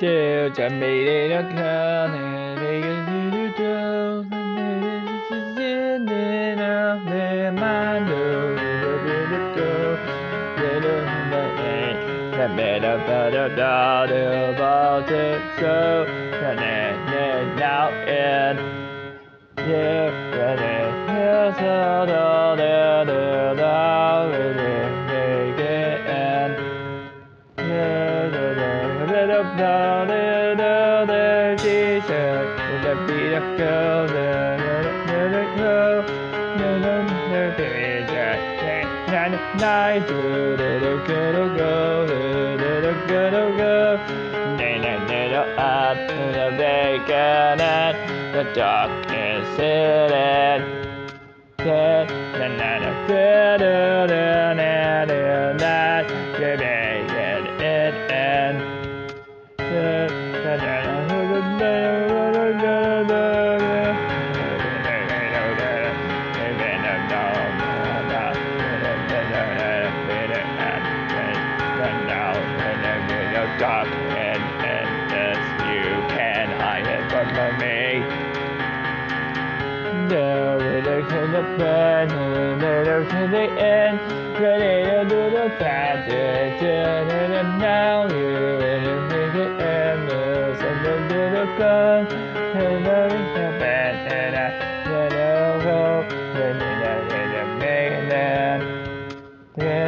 do I made it a count and make little do And do and in and out let my know where to go little man I made a better doubt about it so and then now and yeah. up the little there she said, with a beat up girl there, there, there, girl, there, there, there, night, little little girl, little little girl, up to the bacon and the darkness hid it. Yeah, and I'm a fiddle and I'm not stop and end. You can hide it from me. No, later to the no later to the end, Ready to the past, and now. You later to the end, later to the fun, later to and I to